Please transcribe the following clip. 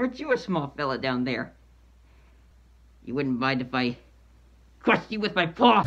Aren't you a small fella down there? You wouldn't mind if I crushed you with my paw?